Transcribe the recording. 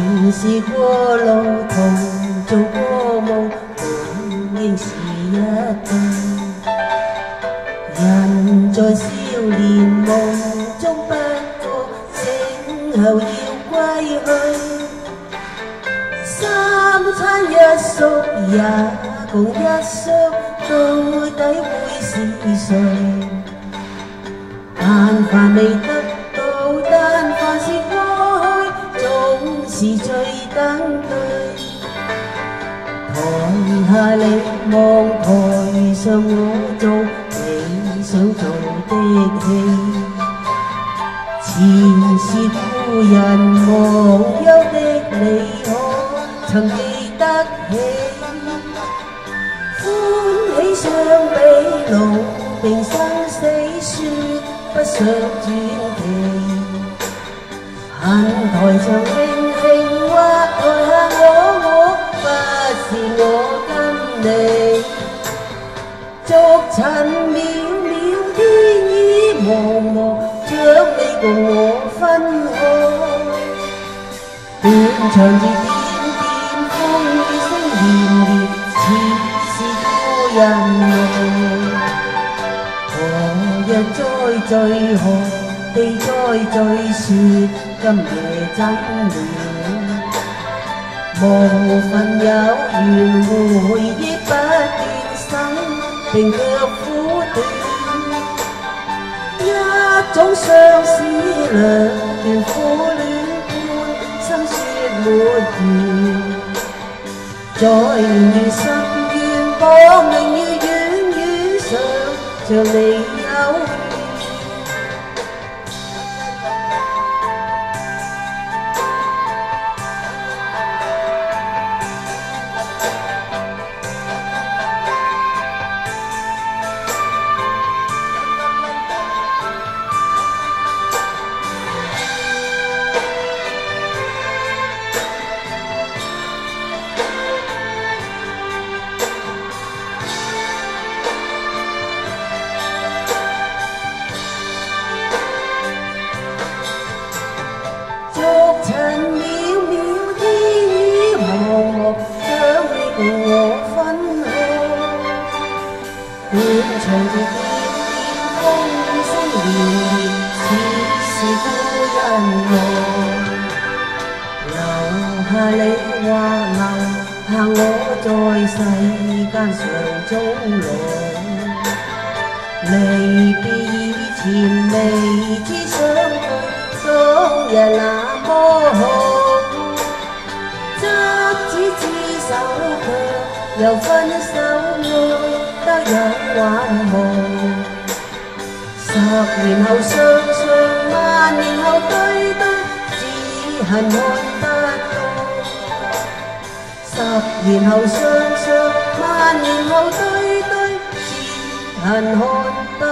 前试过路途，做过梦，本应是一对。人在少年梦中不觉醒后要归去，三餐一宿也共一宿，到底会是谁？但凡未得 是最等对。台下你望，台上我做你想做的戏。前是故人忘忧的你，可曾记得起？欢喜相比老定生死说不想转期，恨台上轻 是我跟你。逐尘渺渺天意茫茫，将你共我分开。断肠字点点风雨声连连，似是故人来。何日再聚，何地再聚，说今夜怎了？ một phần giáo dịu mùi với ba tiền xanh Tình cưa phú tình Nhà trong sương xí lờ, Tiền phố liên quân, Sáng xuyên mùa chiều Trời như sắc duyên bó Mình như dưỡng dưới sơ Chờ mình lễ hoa lòng hàng ngõ trôi say can sườn trống lộ lầy bi chìm lầy chi sớm sớm về là mô hồ. Chắc chỉ chi sáu cơ dầu phân sáu ngô ta dầu quá hồ sắc nhìn hậu sơn sơn mà nhìn hậu tây tây chỉ hẳn hồn ta 十年后双双，万年后对对，只恨看不到。